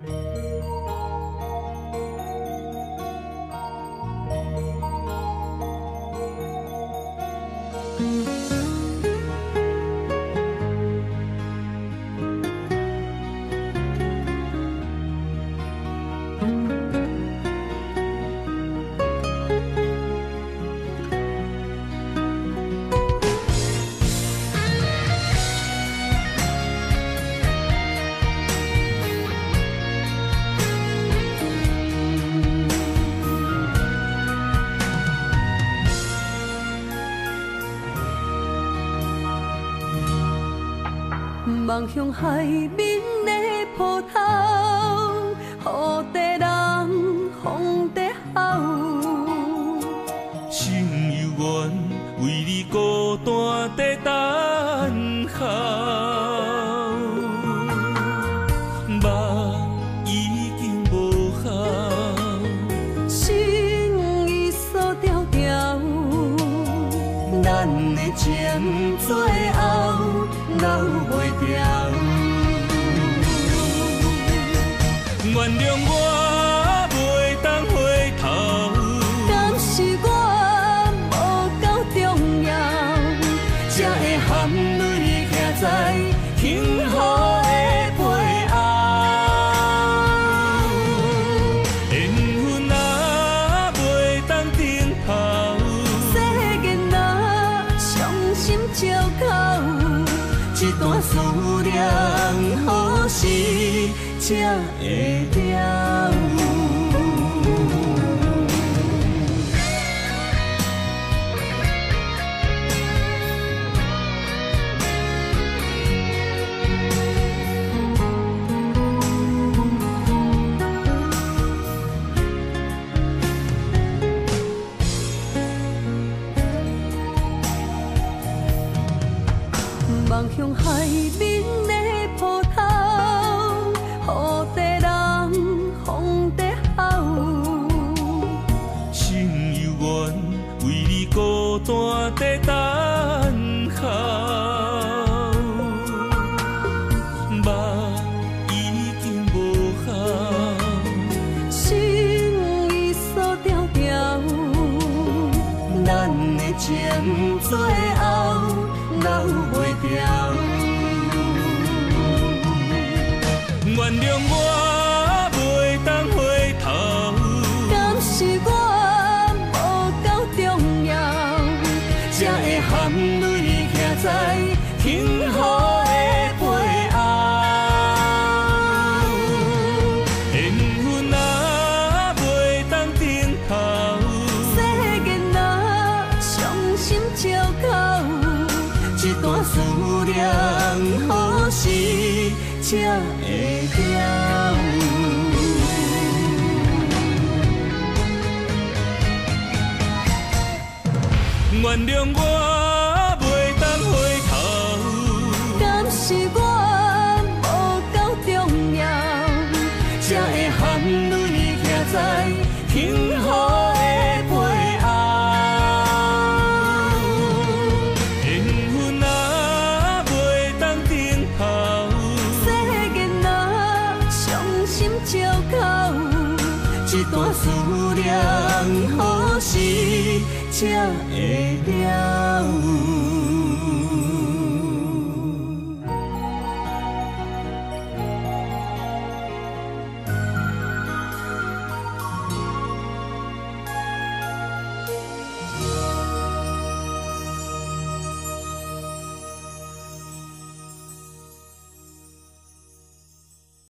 Música 望向海面的波涛，雨地人，风地好。心犹原为你孤单在等候，梦已经无效，心已锁条条，咱的情最后留袂掉。原谅我时才会了？向海面情最后留袂掉。原谅我袂当回头，敢是我无够重要，才会含泪站在幸念何时才会了？原谅我思念何时才会了？